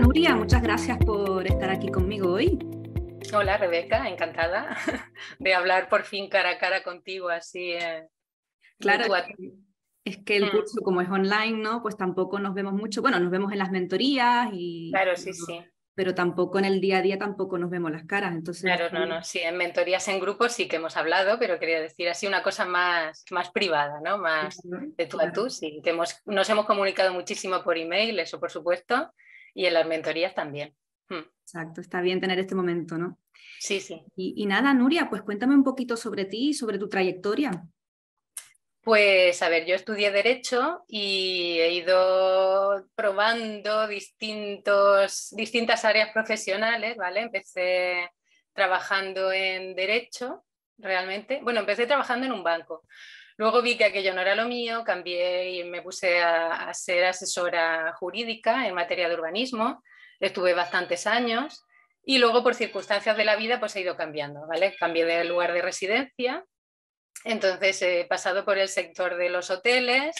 Nuria, muchas gracias por estar aquí conmigo hoy. Hola Rebeca, encantada de hablar por fin cara a cara contigo así. Eh, claro, es que el mm. curso como es online, ¿no? Pues tampoco nos vemos mucho, bueno, nos vemos en las mentorías y... Claro, sí, sí. Pero tampoco en el día a día tampoco nos vemos las caras, entonces... Claro, no, no, sí, en mentorías en grupo sí que hemos hablado, pero quería decir así una cosa más, más privada, ¿no? Más de tú a tú, sí, que hemos, nos hemos comunicado muchísimo por email, eso por supuesto, y en las mentorías también. Hmm. Exacto, está bien tener este momento, ¿no? Sí, sí. Y, nada, Nuria, pues cuéntame un poquito sobre ti y sobre tu trayectoria. Pues a ver, yo estudié Derecho y he ido probando distintos, distintas áreas profesionales, ¿vale? Empecé trabajando en Derecho, realmente. Bueno, empecé trabajando en un banco. Luego vi que aquello no era lo mío, cambié y me puse a, ser asesora jurídica en materia de urbanismo. Estuve bastantes años y luego por circunstancias de la vida pues he ido cambiando, ¿vale? Cambié de lugar de residencia. Entonces he pasado por el sector de los hoteles,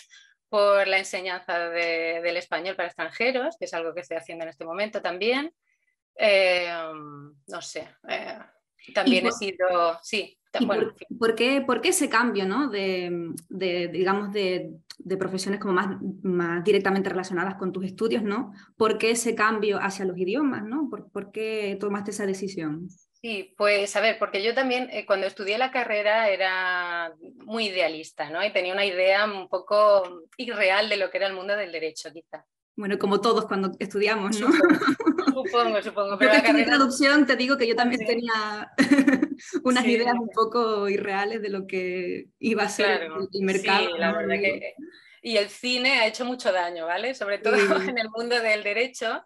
por la enseñanza del español para extranjeros, que es algo que estoy haciendo en este momento también. Eh, no sé, eh, también he sido, sí, por, qué, por, qué, ese cambio ¿no? de, digamos, de, profesiones como más, más, directamente relacionadas con tus estudios? ¿no? ¿Por qué ese cambio hacia los idiomas? ¿no? ¿Por, qué tomaste esa decisión? Sí, pues a ver, porque yo también eh, cuando estudié la carrera era muy idealista, ¿no? Y tenía una idea un poco irreal de lo que era el mundo del derecho, quizá. Bueno, como todos cuando estudiamos, ¿no? Supongo, supongo. Pero yo que la traducción te digo que yo también tenía unas ideas un poco irreales de lo que iba a ser el, mercado. la verdad que... Y el cine ha hecho mucho daño, ¿vale? Sobre todo en el mundo del derecho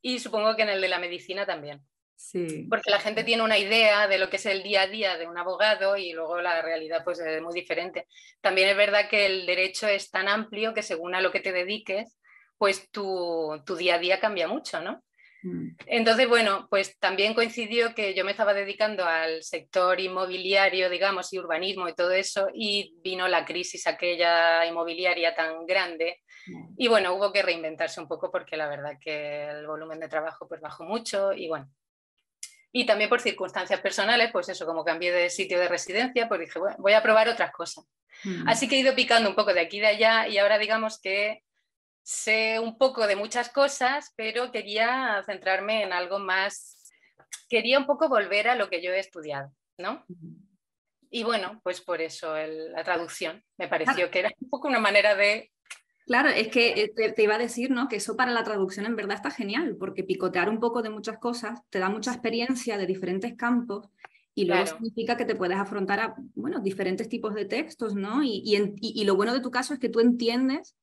y supongo que en el de la medicina también. Sí. Porque la gente tiene una idea de lo que es el día a día de un abogado y luego la realidad pues es muy diferente. También es verdad que el derecho es tan amplio que según a lo que te dediques, pues tu, tu día a día cambia mucho, ¿no? Mm. Entonces, bueno, pues también coincidió que yo me estaba dedicando al sector inmobiliario, digamos, y urbanismo y todo eso, y vino la crisis aquella inmobiliaria tan grande. Y bueno, hubo que reinventarse un poco porque la verdad que el volumen de trabajo pues bajó mucho y bueno. Y también por circunstancias personales, pues eso, como cambié de sitio de residencia, pues dije, bueno, voy a probar otras cosas. Mm. Así que he ido picando un poco de aquí y de allá y ahora digamos que sé un poco de muchas cosas, pero quería centrarme en algo más, quería un poco volver a lo que yo he estudiado, ¿no? Y bueno, pues por eso la traducción me pareció que era un poco una manera de... Claro, es que eh, te, iba a decir, ¿no? Que eso para la traducción en verdad está genial, porque picotear un poco de muchas cosas te da mucha experiencia de diferentes campos y luego significa que te puedes afrontar a, bueno, diferentes tipos de textos, ¿no? Y, y, lo bueno de tu caso es que tú entiendes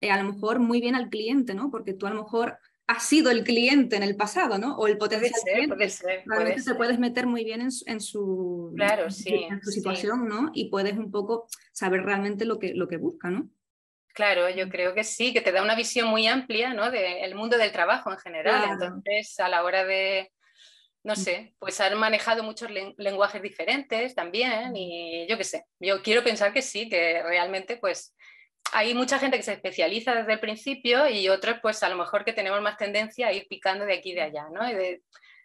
eh, a lo mejor muy bien al cliente, ¿no? Porque tú a lo mejor has sido el cliente en el pasado, ¿no? O el potencial cliente. Puede ser, Realmente te puedes meter muy bien en, su, claro, sí, en su situación, ¿no? Y puedes un poco saber realmente lo que, lo que busca, ¿no? Claro, yo creo que sí, que te da una visión muy amplia, ¿no? Del mundo del trabajo en general. Entonces, a la hora de, no mm. sé, pues han manejado muchos lenguajes diferentes también y yo qué sé, yo quiero pensar que sí, que realmente pues hay mucha gente que se especializa desde el principio y otros pues a lo mejor que tenemos más tendencia a ir picando de aquí y de allá, ¿no? Y de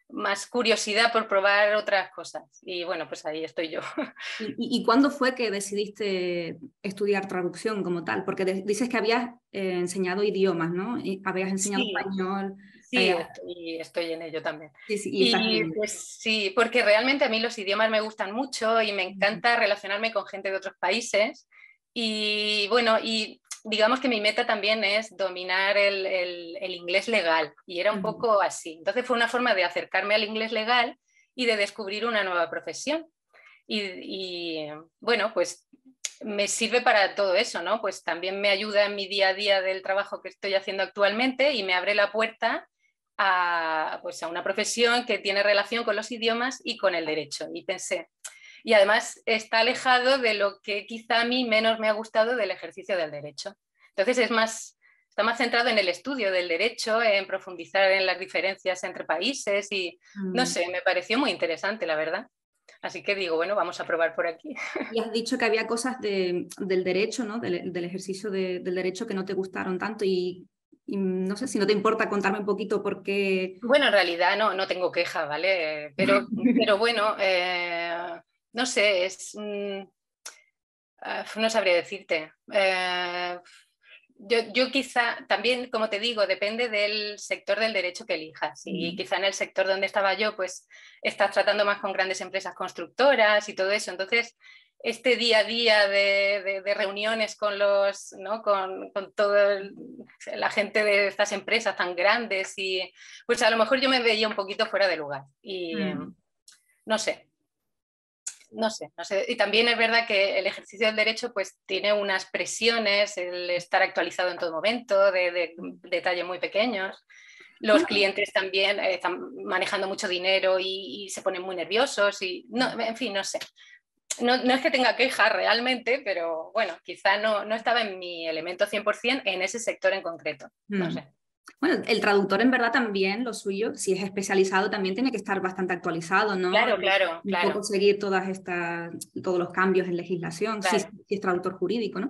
más curiosidad por probar otras cosas. Y bueno, pues ahí estoy yo. ¿Y, cuándo fue que decidiste estudiar traducción como tal? Porque dices que habías eh, enseñado idiomas, ¿no? Y habías enseñado español. Sí, eh, estoy, en ello también. Sí, sí, y pues, sí, porque realmente a mí los idiomas me gustan mucho y me encanta relacionarme con gente de otros países. Y bueno, y digamos que mi meta también es dominar el, inglés legal y era un poco así. Entonces fue una forma de acercarme al inglés legal y de descubrir una nueva profesión. Y, bueno, pues me sirve para todo eso, ¿no? Pues también me ayuda en mi día a día del trabajo que estoy haciendo actualmente y me abre la puerta a, pues a una profesión que tiene relación con los idiomas y con el derecho. Y pensé, y además está alejado de lo que quizá a mí menos me ha gustado del ejercicio del derecho. Entonces es más, está más centrado en el estudio del derecho, en profundizar en las diferencias entre países y no mm. sé, me pareció muy interesante, la verdad. Así que digo, bueno, vamos a probar por aquí. Y has dicho que había cosas del derecho, ¿no? del, ejercicio del derecho que no te gustaron tanto y no sé si no te importa contarme un poquito por qué. Bueno, en realidad no, no tengo queja, ¿vale? Pero, pero bueno, eh, no sé, es. Ah, no sabría decirte. Eh, yo, yo, quizá también, como te digo, depende del sector del derecho que elijas. Y quizá en el sector donde estaba yo, pues estás tratando más con grandes empresas constructoras y todo eso. Entonces, este día a día de, reuniones con los, ¿no? con, con toda la gente de estas empresas tan grandes y pues a lo mejor yo me veía un poquito fuera de lugar y mm. no sé, no sé, no sé. Y también es verdad que el ejercicio del derecho pues tiene unas presiones, el estar actualizado en todo momento, de, detalles muy pequeños. Los clientes también eh, están manejando mucho dinero y, y, se ponen muy nerviosos y no, en fin, no sé no, es que tenga quejas realmente, pero bueno, quizá no, no estaba en mi elemento 100% en ese sector en concreto. No mm. sé. Bueno, el traductor en verdad también, lo suyo, si es especializado, también tiene que estar bastante actualizado, ¿no? Claro, claro, Un claro. seguir todas estas, todos los cambios en legislación, si, es traductor jurídico, ¿no?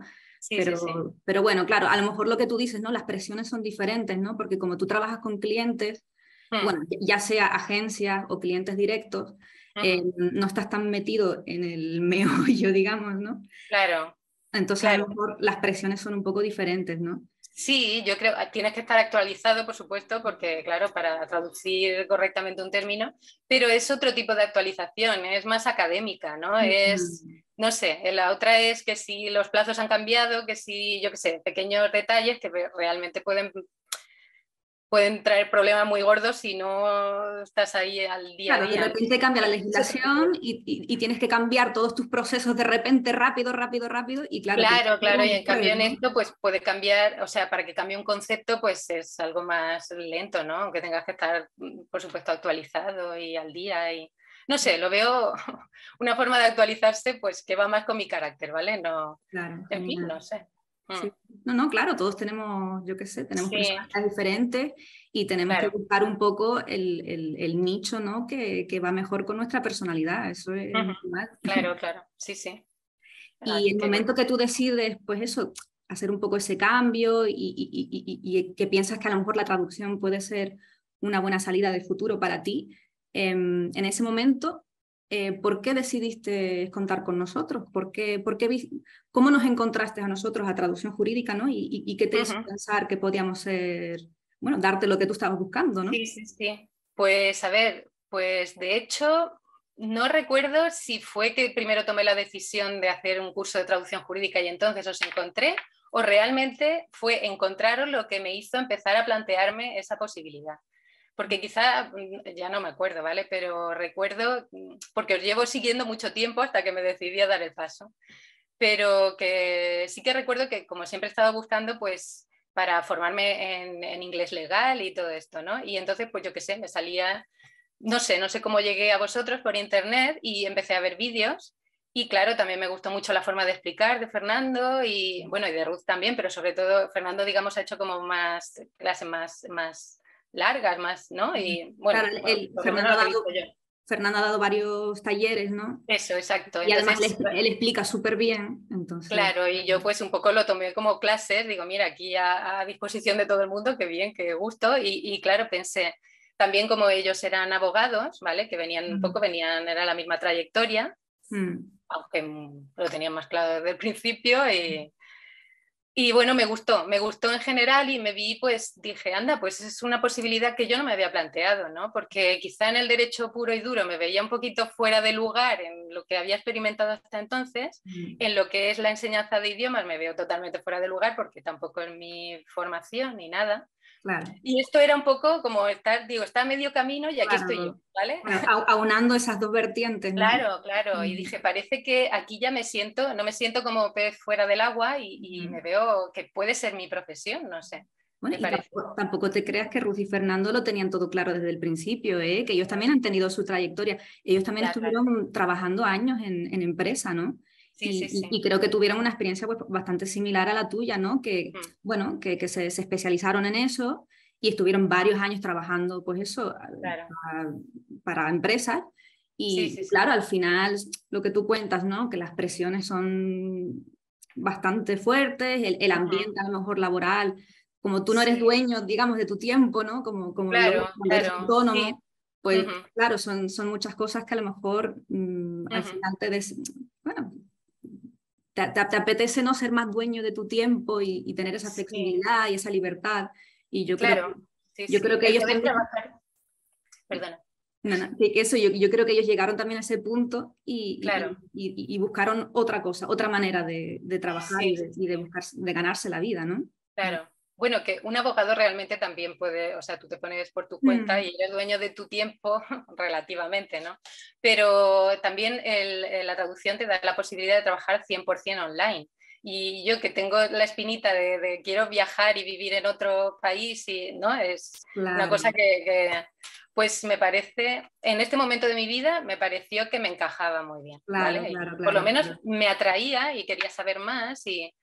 pero, pero bueno, claro, a lo mejor lo que tú dices, ¿no? Las presiones son diferentes, ¿no? Porque como tú trabajas con clientes, hmm. bueno, ya sea agencias o clientes directos, eh, no estás tan metido en el meollo, digamos, ¿no? Claro. Entonces a lo mejor las presiones son un poco diferentes, ¿no? Sí, yo creo, ah, tienes que estar actualizado, por supuesto, porque claro, para traducir correctamente un término, pero es otro tipo de actualización, es más académica, ¿no? Es, no sé, la otra es que si los plazos han cambiado, que si, yo qué sé, pequeños detalles que realmente pueden pueden traer problemas muy gordos si no estás ahí al día claro, día. De repente cambia la legislación y, tienes que cambiar todos tus procesos de repente rápido, rápido, rápido y claro. Claro, claro, y en cambio en esto pues puede cambiar, o sea, para que cambie un concepto pues es algo más lento, ¿no? Aunque tengas que estar, por supuesto, actualizado y al día y... No sé, lo veo una forma de actualizarse pues que va más con mi carácter, ¿vale? No, claro, en fin, no sé. Mm. No, no, claro, todos tenemos, yo qué sé, tenemos personalidades diferentes y tenemos que buscar un poco el, el, nicho ¿no? Que, que, va mejor con nuestra personalidad, eso es normal. Claro, claro, sí, sí. Y el momento que tú decides, pues eso, hacer un poco ese cambio y, y, y, que piensas que a lo mejor la traducción puede ser una buena salida de futuro para ti, em, en ese momento eh, ¿por qué decidiste contar con nosotros? ¿Por qué, por qué, ¿Cómo nos encontraste a nosotros a traducción jurídica ¿no? y, y, qué te hizo pensar que podíamos ser, bueno, darte lo que tú estabas buscando? ¿no? Sí, sí, sí. Pues a ver, pues de hecho no recuerdo si fue que primero tomé la decisión de hacer un curso de traducción jurídica y entonces os encontré o realmente fue encontraros lo que me hizo empezar a plantearme esa posibilidad porque quizá, mm, ya no me acuerdo, ¿vale? Pero recuerdo, mm, porque os llevo siguiendo mucho tiempo hasta que me decidí a dar el paso, pero que sí que recuerdo que como siempre estaba buscando, pues para formarme en, inglés legal y todo esto, ¿no? Y entonces, pues yo qué sé, me salía, no sé, no sé cómo llegué a vosotros por internet y empecé a ver vídeos. Y claro, también me gustó mucho la forma de explicar de Fernando y bueno, y de Ruth también, pero sobre todo Fernando, digamos, ha hecho como más clases más, más largas más, ¿no? Y bueno, Fernando, ha dado, Fernando, ha dado, varios talleres, ¿no? Eso, exacto. Y además él, explica súper bien. Entonces... Claro, y yo pues un poco lo tomé como clases, digo, mira, aquí a, disposición de todo el mundo, qué bien, qué gusto. Y, claro, pensé, también como ellos eran abogados, ¿vale? Que venían un poco, venían, era la misma trayectoria, mm. aunque lo tenían más claro desde el principio y, y bueno, me gustó, me gustó en general y me vi, pues dije, anda, pues es una posibilidad que yo no me había planteado, ¿no? Porque quizá en el derecho puro y duro me veía un poquito fuera de lugar en lo que había experimentado hasta entonces, mm. en lo que es la enseñanza de idiomas me veo totalmente fuera de lugar porque tampoco es mi formación ni nada. Y esto era un poco como estar, digo, está a medio camino y aquí estoy yo, ¿vale? aunando esas dos vertientes. Claro, claro. Y mm. dije, parece que aquí ya me siento, no me siento como pez fuera del agua y, me veo que puede ser mi profesión, no sé. Bueno, y tampoco, te creas que Ruth y Fernando lo tenían todo claro desde el principio, ¿eh? que ellos también han tenido su trayectoria. Ellos también estuvieron trabajando años en, en empresa, ¿no? Y, creo que tuvieron una experiencia pues, bastante similar a la tuya, ¿no? Que, mm. bueno, que, que se, se, especializaron en eso y estuvieron varios años trabajando, pues eso, para, empresas. Y claro, al final, lo que tú cuentas, ¿no? Que las presiones son bastante fuertes, el, el ambiente a lo mejor laboral como tú no eres dueño, digamos, de tu tiempo, ¿no? Como, como claro, eres autónomo, pues claro, son, son muchas cosas que a lo mejor mm, al final te, bueno, te, apetece no ser más dueño de tu tiempo y, tener esa flexibilidad y esa libertad. Y yo creo, yo creo que ellos Perdona. No, no, eso yo, yo, creo que ellos llegaron también a ese punto y, y, buscaron otra cosa, otra manera de, de trabajar y, de, buscar, de ganarse la vida, ¿no? Claro. Bueno, que un abogado realmente también puede, o sea, tú te pones por tu cuenta mm. y eres dueño de tu tiempo relativamente, ¿no? Pero también el, la traducción te da la posibilidad de trabajar 100% online. Y yo que tengo la espinita de, quiero viajar y vivir en otro país, y, ¿no? Es una cosa que, pues me parece, en este momento de mi vida me pareció que me encajaba muy bien. por lo menos me atraía y quería saber más y,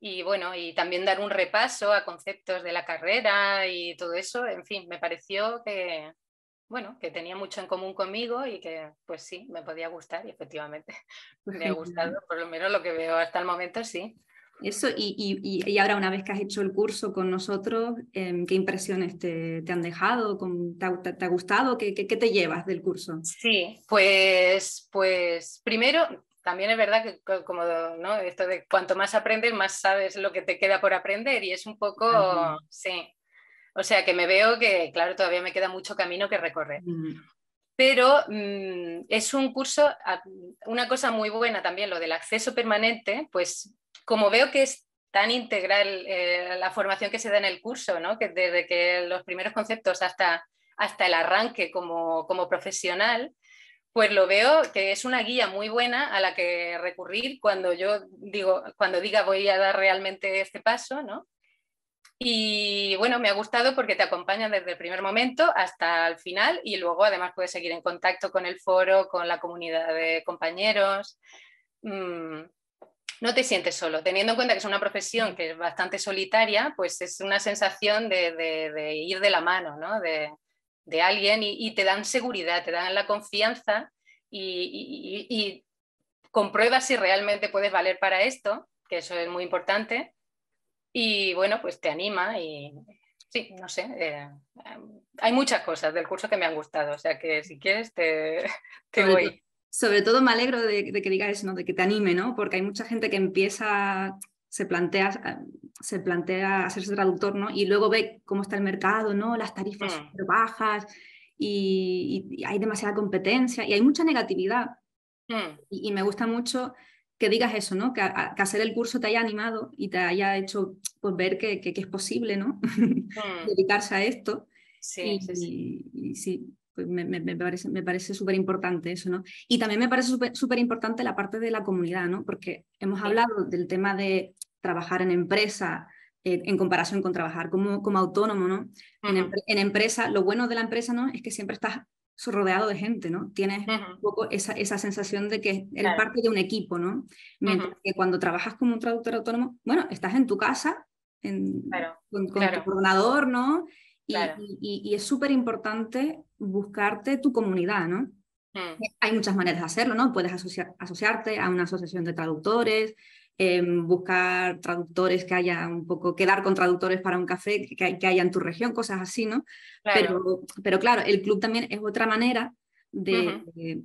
y bueno, y también dar un repaso a conceptos de la carrera y todo eso, en fin, me pareció que, bueno, que tenía mucho en común conmigo y que pues sí, me podía gustar y efectivamente me ha gustado, por lo menos lo que veo hasta el momento, sí. Eso, y, y, y ahora una vez que has hecho el curso con nosotros, em, ¿qué impresiones te, te han dejado? ¿Te, te, ha gustado? ¿Qué, ¿Qué, qué, te llevas del curso? Sí, pues, pues primero, también es verdad que como ¿no? esto de cuanto más aprendes, más sabes lo que te queda por aprender y es un poco, sí, o sea, que me veo que, claro, todavía me queda mucho camino que recorrer. Pero mm, es un curso, una cosa muy buena también, lo del acceso permanente, pues como veo que es tan integral eh, la formación que se da en el curso, ¿no? que desde que los primeros conceptos hasta, hasta el arranque como, como profesional, pues lo veo que es una guía muy buena a la que recurrir cuando yo digo, cuando diga voy a dar realmente este paso, ¿no? Y bueno, me ha gustado porque te acompañan desde el primer momento hasta el final y luego además puedes seguir en contacto con el foro, con la comunidad de compañeros. Mm, no te sientes solo. Teniendo en cuenta que es una profesión que es bastante solitaria, pues es una sensación de, ir de la mano, ¿no? de, alguien y, te dan seguridad, te dan la confianza y, y compruebas si realmente puedes valer para esto, que eso es muy importante y bueno, pues te anima y sí, no sé, eh, hay muchas cosas del curso que me han gustado, o sea que si quieres te, te sobre voy. Sobre todo me alegro de, que digas eso, ¿no? de que te anime, ¿no? porque hay mucha gente que empieza, se plantea, se plantea hacerse traductor ¿no? y luego ve cómo está el mercado, ¿no? las tarifas mm. bajas y, hay demasiada competencia y hay mucha negatividad. Mm. y me gusta mucho que digas eso, ¿no? Que, hacer el curso te haya animado y te haya hecho pues, ver que, que, es posible, ¿no? Mm. Dedicarse a esto. Sí, y, sí. pues me, me, parece, me parece súper importante eso, ¿no? Y también me parece súper importante la parte de la comunidad, ¿no? Porque hemos hablado del tema de trabajar en empresa, eh, en comparación con trabajar como, como autónomo, ¿no? en, en, empresa, lo bueno de la empresa, ¿no? Es que siempre estás rodeado de gente, ¿no? Tienes un poco esa, esa, sensación de que eres parte de un equipo, ¿no? Mientras que cuando trabajas como un traductor autónomo, bueno, estás en tu casa, en, con, tu ordenador, ¿no? Y, y, es súper importante buscarte tu comunidad, ¿no? Mm. Hay muchas maneras de hacerlo, ¿no? Puedes asociar, asociarte a una asociación de traductores, Em, buscar traductores que haya un poco, quedar con traductores para un café que, que haya en tu región, cosas así, ¿no? Pero, pero claro, el club también es otra manera de,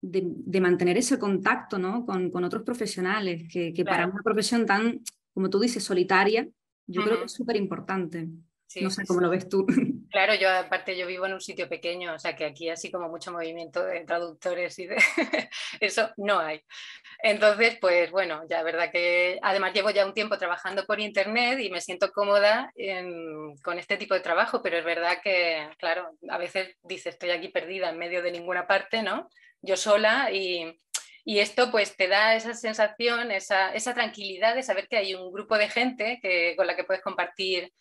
de, mantener ese contacto ¿no? con, con otros profesionales, que, que para una profesión tan, como tú dices, solitaria, yo creo que es súper importante no sé cómo lo ves tú. Claro, yo aparte yo vivo en un sitio pequeño, o sea que aquí así como mucho movimiento de traductores y de eso no hay. Entonces, pues bueno, ya verdad que además llevo ya un tiempo trabajando por internet y me siento cómoda con este tipo de trabajo, pero es verdad que, claro, a veces dices estoy aquí perdida en medio de ninguna parte, ¿no? Yo sola y, y esto pues te da esa sensación, esa, esa, tranquilidad de saber que hay un grupo de gente que, con la que puedes compartir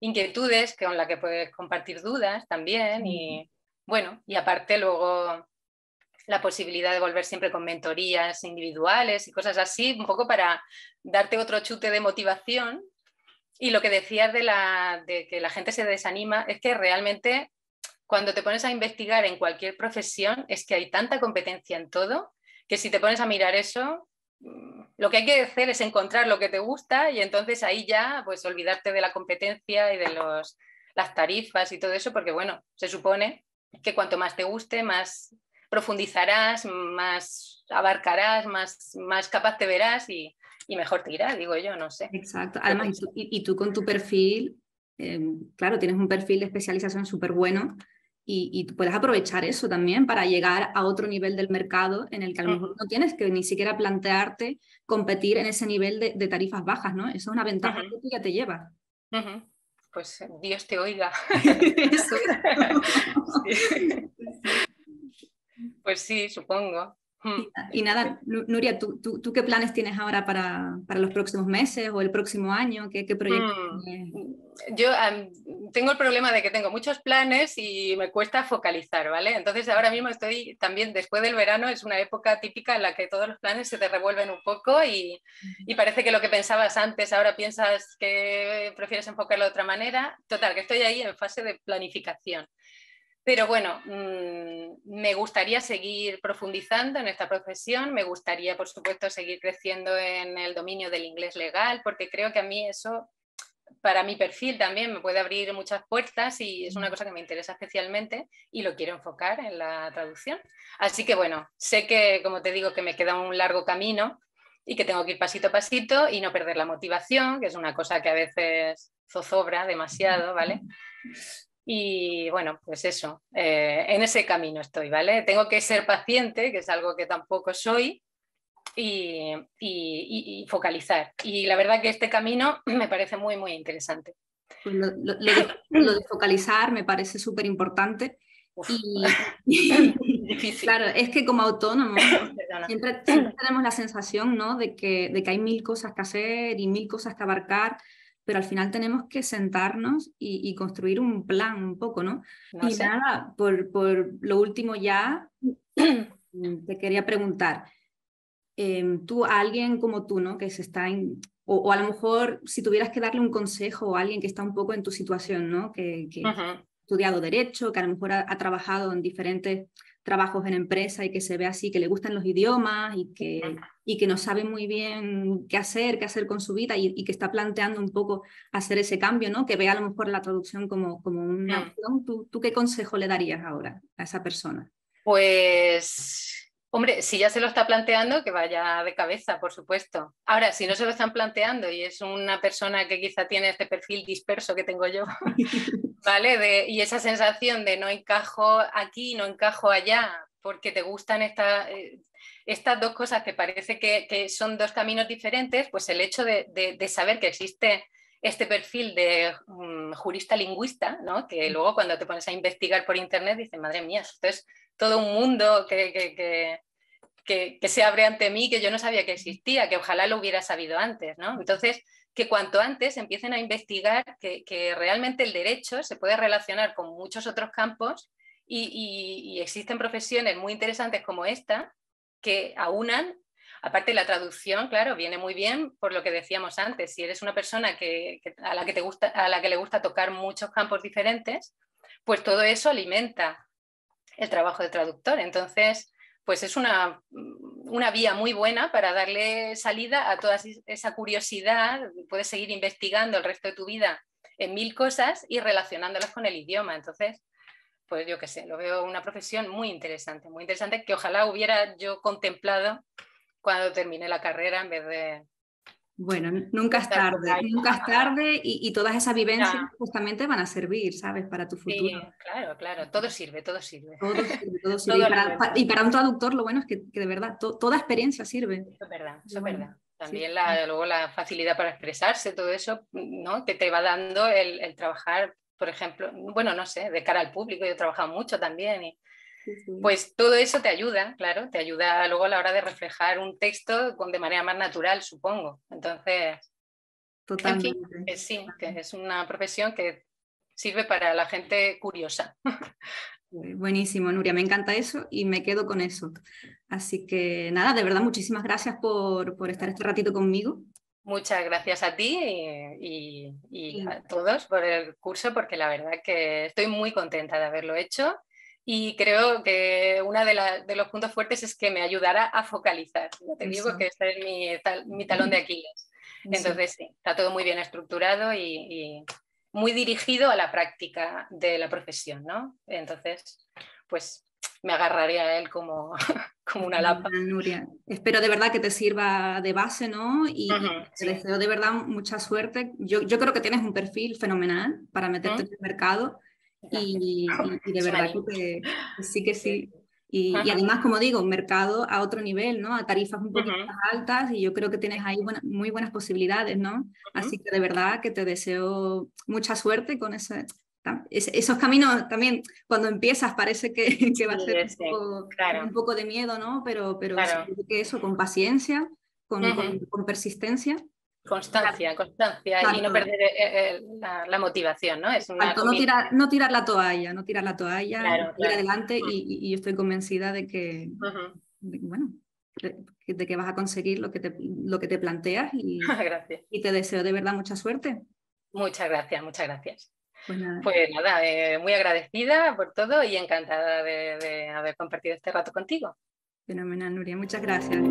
inquietudes con las que puedes compartir dudas también y bueno, y aparte luego la posibilidad de volver siempre con mentorías individuales y cosas así, un poco para darte otro chute de motivación. Y lo que decías de, la, de que la gente se desanima es que realmente cuando te pones a investigar en cualquier profesión es que hay tanta competencia en todo que si te pones a mirar eso, lo que hay que hacer es encontrar lo que te gusta y entonces ahí ya pues olvidarte de la competencia y de los, las tarifas y todo eso, porque bueno, se supone que cuanto más te guste, más profundizarás, más abarcarás, más, más capaz te verás y, mejor te irá, digo yo, no sé. Exacto. Además, y tú, con tu perfil, em, claro, tienes un perfil de especialización súper bueno y, tú puedes aprovechar eso también para llegar a otro nivel del mercado en el que a lo mejor no tienes que ni siquiera plantearte competir en ese nivel de, tarifas bajas, ¿no? Eso es una ventaja que tú ya te llevas. Pues eh, Dios te oiga. Pues sí, supongo. Hmm. Y, nada, Nuria, ¿tú, tú, qué planes tienes ahora para, para, los próximos meses o el próximo año? ¿Qué, qué proyectos hmm. Yo tengo el problema de que tengo muchos planes y me cuesta focalizar, ¿vale? Entonces ahora mismo estoy también, después del verano, es una época típica en la que todos los planes se te revuelven un poco y, y parece que lo que pensabas antes ahora piensas que prefieres enfocarlo de otra manera. Total, que estoy ahí en fase de planificación. Pero bueno, mm, me gustaría seguir profundizando en esta profesión, me gustaría, por supuesto, seguir creciendo en el dominio del inglés legal, porque creo que a mí eso, para mi perfil también, me puede abrir muchas puertas y es una cosa que me interesa especialmente y lo quiero enfocar en la traducción. Así que bueno, sé que, como te digo, que me queda un largo camino y que tengo que ir pasito a pasito y no perder la motivación, que es una cosa que a veces zozobra demasiado, ¿vale? Y bueno, pues eso, eh, en ese camino estoy, ¿vale? Tengo que ser paciente, que es algo que tampoco soy, y, focalizar. Y la verdad que este camino me parece muy, muy interesante. Pues lo, de, focalizar me parece súper importante. Y, claro, es que como autónomo siempre, tenemos la sensación ¿no? de, que, de que hay mil cosas que hacer y mil cosas que abarcar pero al final tenemos que sentarnos y, construir un plan un poco, ¿no? y nada, por, por, lo último ya, te quería preguntar, em, tú a alguien como tú, ¿no? Que se está en, o, a lo mejor si tuvieras que darle un consejo a alguien que está un poco en tu situación, ¿no? Que, que ha estudiado derecho, que a lo mejor ha trabajado en diferentes trabajos en empresa y que se ve así, que le gustan los idiomas y que, y que no sabe muy bien qué hacer, qué hacer con su vida y, que está planteando un poco hacer ese cambio, ¿no? que vea a lo mejor la traducción como, como una mm. opción, ¿Tú, qué consejo le darías ahora a esa persona? Pues, hombre, si ya se lo está planteando, que vaya de cabeza, por supuesto. Ahora, si no se lo están planteando y es una persona que quizá tiene este perfil disperso que tengo yo, ¿vale? y esa sensación de no encajo aquí, no encajo allá, porque te gustan eh, estas dos cosas que parece que, son dos caminos diferentes, pues el hecho de, saber que existe este perfil de mm, jurista lingüista, ¿no? que luego cuando te pones a investigar por internet dices, madre mía, esto es todo un mundo que, que, se abre ante mí que yo no sabía que existía, que ojalá lo hubiera sabido antes. ¿no? Entonces, que cuanto antes empiecen a investigar que, realmente el derecho se puede relacionar con muchos otros campos y, existen profesiones muy interesantes como esta que aunan, aparte la traducción, claro, viene muy bien por lo que decíamos antes, si eres una persona que, a, la que te gusta, a la que le gusta tocar muchos campos diferentes, pues todo eso alimenta el trabajo de traductor. Entonces, pues es una, una, vía muy buena para darle salida a toda esa curiosidad. Puedes seguir investigando el resto de tu vida en mil cosas y relacionándolas con el idioma. Entonces, pues yo qué sé, lo veo una profesión muy interesante, muy interesante que ojalá hubiera yo contemplado cuando terminé la carrera en vez de, bueno, nunca es tarde, nunca es tarde y, todas esas vivencias justamente van a servir, ¿sabes? Para tu futuro. Sí, claro, claro, todo sirve, todo sirve. Todo sirve, todo sirve. y, para, un traductor lo bueno es que, de verdad toda experiencia sirve. Eso es verdad, eso es verdad. También la, luego la facilidad para expresarse, todo eso, ¿no? Que te va dando el, el, trabajar, por ejemplo, bueno, no sé, de cara al público, yo he trabajado mucho también y, pues todo eso te ayuda, claro, te ayuda luego a la hora de reflejar un texto con, de manera más natural, supongo. Entonces, Totalmente. En fin, sí, que es una profesión que sirve para la gente curiosa. Buenísimo, Nuria, me encanta eso y me quedo con eso. Así que nada, de verdad, muchísimas gracias por, por estar este ratito conmigo. Muchas gracias a ti y, y, a todos por el curso, porque la verdad que estoy muy contenta de haberlo hecho y creo que uno de, los puntos fuertes es que me ayudará a focalizar. Ya te digo que este es mi, talón de Aquiles. Entonces, sí, está todo muy bien estructurado y, muy dirigido a la práctica de la profesión, ¿no? Entonces, pues me agarraré a él como, como una lapa. Nuria, espero de verdad que te sirva de base, ¿no? Y te deseo de verdad mucha suerte. Yo, yo, creo que tienes un perfil fenomenal para meterte en el mercado y, de verdad que, sí que sí. Y, además, como digo, un mercado a otro nivel, ¿no? A tarifas un poquito más altas y yo creo que tienes ahí muy buenas posibilidades, ¿no? Así que de verdad que te deseo mucha suerte con ese, esos caminos también, cuando empiezas parece que, que va a ser un poco, de miedo, ¿no? Pero, pero que eso, con paciencia, con, con persistencia Constancia, constancia y no perder eh, eh, la, motivación, ¿no? Es no, tirar, no tirar la toalla, no tirar la toalla, ir adelante y, yo estoy convencida de que, bueno, de, que vas a conseguir lo que te, lo que te planteas y, y te deseo de verdad mucha suerte. Muchas gracias, muchas gracias. Pues nada, pues eh, muy agradecida por todo y encantada de, de haber compartido este rato contigo. Fenomenal, Nuria, muchas gracias.